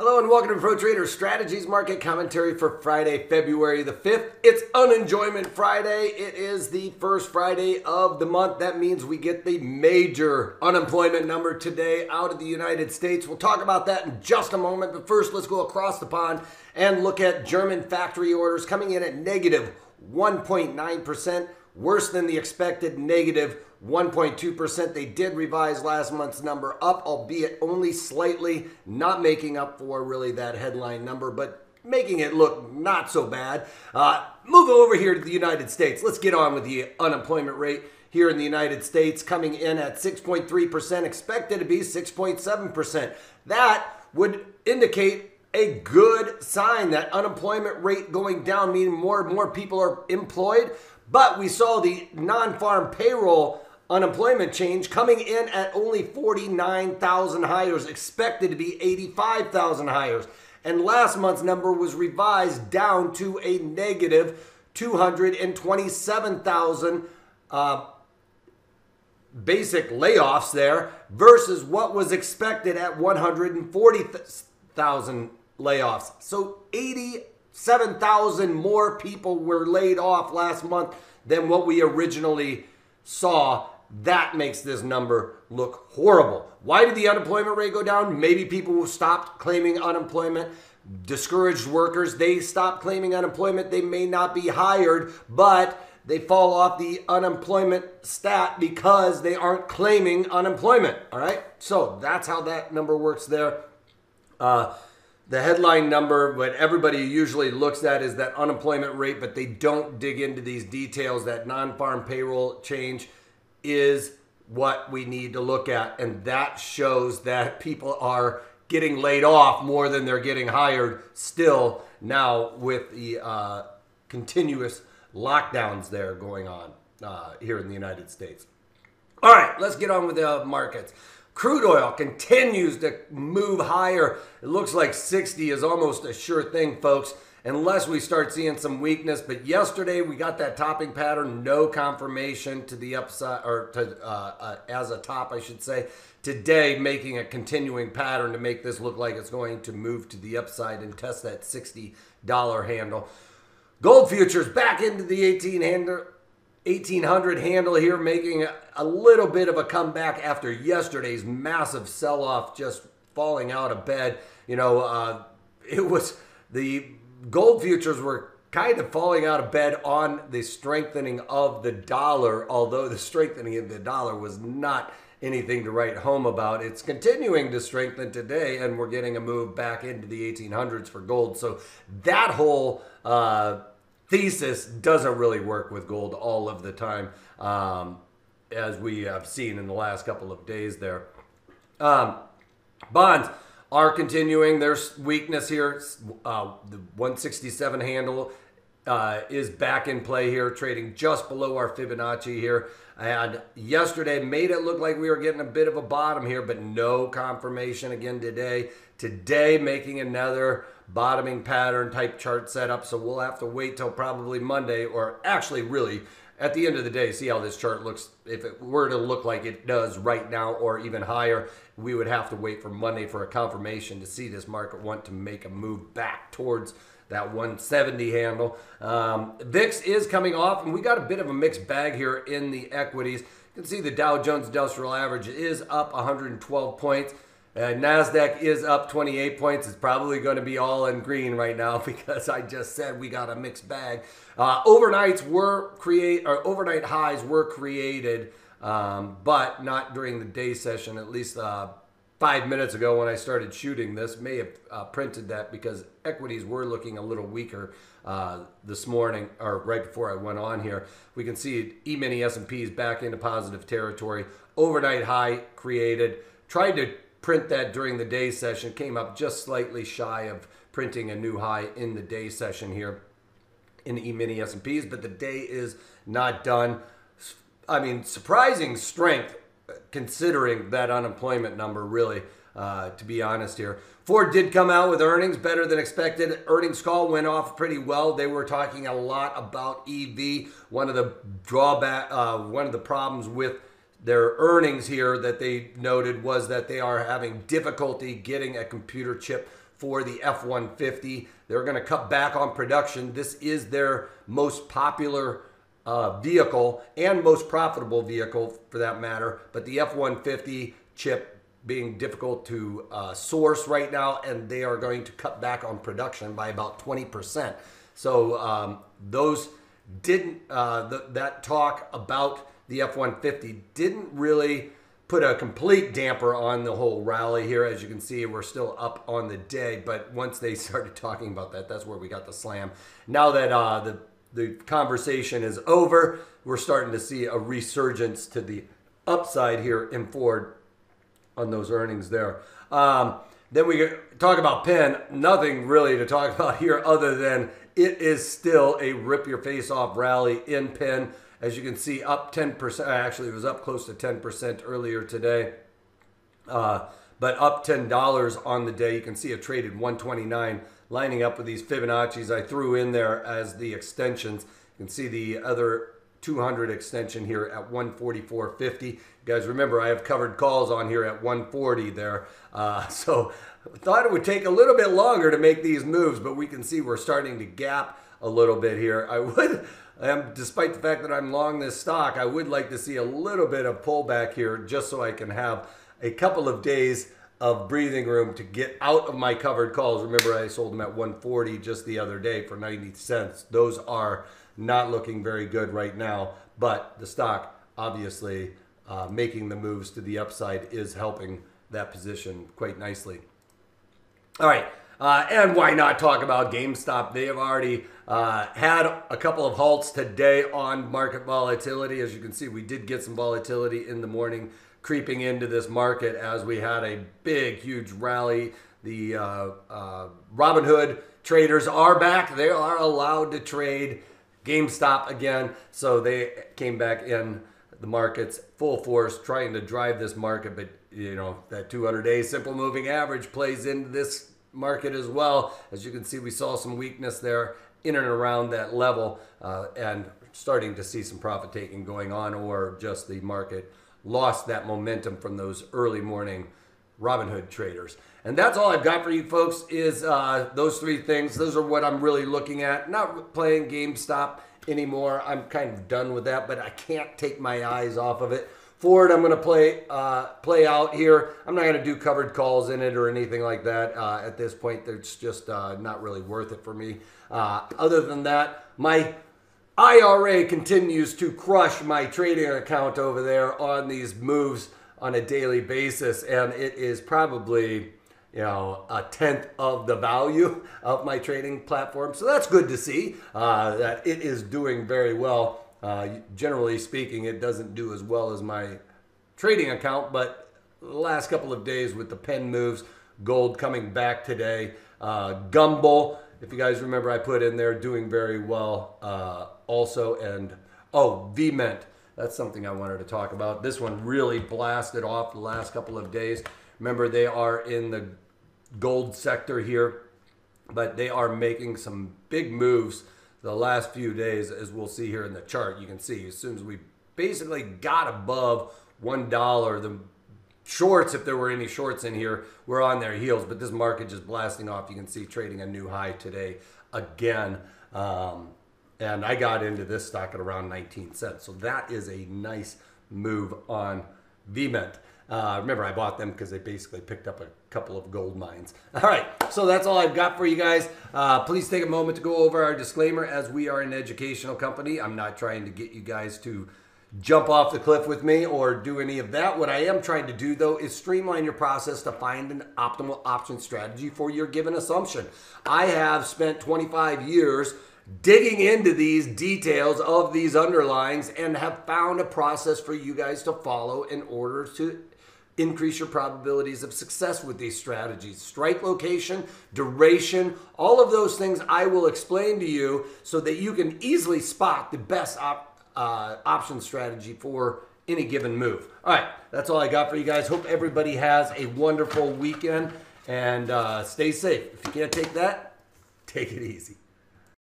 Hello and welcome to Pro Trader Strategies Market Commentary for Friday, February the 5th. It's Unenjoyment Friday. It is the first Friday of the month. That means we get the major unemployment number today out of the United States. We'll talk about that in just a moment, but first let's go across the pond and look at German factory orders coming in at negative 1.9%, worse than the expected negative 1.2%. They did revise last month's number up, albeit only slightly, not making up for really that headline number, but making it look not so bad. Uh, move over here to the United States. Let's get on with the unemployment rate here in the United States, coming in at 6.3%, expected to be 6.7%. That would indicate a good sign that unemployment rate going down, meaning more and more people are employed. But we saw the non farm payroll unemployment change coming in at only 49,000 hires, expected to be 85,000 hires. And last month's number was revised down to a negative 227,000 uh, basic layoffs there versus what was expected at 140,000 layoffs. So 87,000 more people were laid off last month than what we originally saw that makes this number look horrible. Why did the unemployment rate go down? Maybe people stopped claiming unemployment. Discouraged workers, they stop claiming unemployment. They may not be hired, but they fall off the unemployment stat because they aren't claiming unemployment. All right. So that's how that number works there. Uh, the headline number, what everybody usually looks at is that unemployment rate, but they don't dig into these details, that non farm payroll change is what we need to look at. And that shows that people are getting laid off more than they're getting hired still now with the uh, continuous lockdowns there going on uh, here in the United States. All right, let's get on with the markets. Crude oil continues to move higher. It looks like 60 is almost a sure thing, folks unless we start seeing some weakness. But yesterday we got that topping pattern, no confirmation to the upside or to uh, uh, as a top, I should say. Today, making a continuing pattern to make this look like it's going to move to the upside and test that $60 handle. Gold futures back into the 18 handle. 1800 handle here, making a little bit of a comeback after yesterday's massive sell off, just falling out of bed. You know, uh, it was the gold futures were kind of falling out of bed on the strengthening of the dollar, although the strengthening of the dollar was not anything to write home about. It's continuing to strengthen today, and we're getting a move back into the 1800s for gold. So that whole uh, thesis doesn't really work with gold all of the time, um, as we have seen in the last couple of days there. Um, bonds are continuing their weakness here. Uh, the 167 handle uh, is back in play here, trading just below our Fibonacci here. And yesterday made it look like we were getting a bit of a bottom here, but no confirmation again today. Today, making another bottoming pattern type chart setup. So we'll have to wait till probably Monday, or actually, really, at the end of the day, see how this chart looks. If it were to look like it does right now or even higher, we would have to wait for Monday for a confirmation to see this market want to make a move back towards that 170 handle. Um, VIX is coming off, and we got a bit of a mixed bag here in the equities. You can see the Dow Jones Industrial Average is up 112 points. Uh, NASDAQ is up 28 points. It's probably going to be all in green right now because I just said we got a mixed bag. Uh, overnights were create or overnight highs were created, um, but not during the day session. At least uh, five minutes ago when I started shooting this, may have uh, printed that because equities were looking a little weaker uh, this morning or right before I went on here. We can see E-mini S&P is back into positive territory. Overnight high created. Tried to print that during the day session. Came up just slightly shy of printing a new high in the day session here in the E-mini S&Ps, but the day is not done. I mean, surprising strength considering that unemployment number, really, uh, to be honest here. Ford did come out with earnings better than expected. Earnings call went off pretty well. They were talking a lot about EV. One of the drawback, uh, one of the problems with their earnings here that they noted was that they are having difficulty getting a computer chip for the F 150. They're going to cut back on production. This is their most popular uh, vehicle and most profitable vehicle for that matter. But the F 150 chip being difficult to uh, source right now, and they are going to cut back on production by about 20%. So um, those didn't, uh, th- that talk about the F 150 didn't really put a complete damper on the whole rally here. As you can see, we're still up on the day, but once they started talking about that, that's where we got the slam. Now that uh, the the conversation is over. We're starting to see a resurgence to the upside here in Ford on those earnings there. Um, then we talk about Penn. Nothing really to talk about here other than it is still a rip your face off rally in Penn. As you can see, up 10%. Actually, it was up close to 10% earlier today. Uh, but up $10 on the day. You can see it traded 129 lining up with these Fibonacci's I threw in there as the extensions. You can see the other 200 extension here at 144.50. You guys remember I have covered calls on here at 140 there. Uh, so thought it would take a little bit longer to make these moves, but we can see we're starting to gap a little bit here. I would, um, despite the fact that I'm long this stock, I would like to see a little bit of pullback here just so I can have a couple of days of breathing room to get out of my covered calls. Remember, I sold them at 140 just the other day for 90 cents. Those are not looking very good right now, but the stock obviously uh, making the moves to the upside is helping that position quite nicely. All right. Uh, and why not talk about GameStop? They have already uh, had a couple of halts today on market volatility. As you can see, we did get some volatility in the morning creeping into this market as we had a big, huge rally. The uh, uh, Robinhood traders are back. They are allowed to trade GameStop again. So they came back in the markets full force, trying to drive this market. But, you know, that 200 day simple moving average plays into this market as well. As you can see, we saw some weakness there in and around that level uh, and starting to see some profit taking going on or just the market lost that momentum from those early morning Robinhood traders. And that's all I've got for you folks is uh, those three things. Those are what I'm really looking at. Not playing GameStop anymore. I'm kind of done with that, but I can't take my eyes off of it. Ford, I'm going to play uh, play out here. I'm not going to do covered calls in it or anything like that uh, at this point. It's just uh, not really worth it for me. Uh, other than that, my IRA continues to crush my trading account over there on these moves on a daily basis, and it is probably you know a tenth of the value of my trading platform. So that's good to see uh, that it is doing very well. Uh, generally speaking, it doesn't do as well as my trading account, but the last couple of days with the Penn moves, gold coming back today, uh, if you guys remember, I put in there doing very well uh, also. And oh, VMent. That's something I wanted to talk about. This one really blasted off the last couple of days. Remember, they are in the gold sector here, but they are making some big moves the last few days, as we'll see here in the chart. You can see as soon as we basically got above $1, the shorts, if there were any shorts in here, were on their heels. But this market just blasting off. You can see trading a new high today again. Um, and I got into this stock at around 19 cents. So that is a nice move on VMent. Uh, remember, I bought them because they basically picked up a couple of gold mines. All right, so that's all I've got for you guys. Uh, please take a moment to go over our disclaimer as we are an educational company. I'm not trying to get you guys to jump off the cliff with me or do any of that. What I am trying to do though is streamline your process to find an optimal option strategy for your given assumption. I have spent 25 years digging into these details of these underlyings and have found a process for you guys to follow in order to increase your probabilities of success with these strategies. Strike location, duration, all of those things I will explain to you so that you can easily spot the best op- uh, option strategy for any given move. All right, that's all I got for you guys. Hope everybody has a wonderful weekend and uh, stay safe. If you can't take that, take it easy.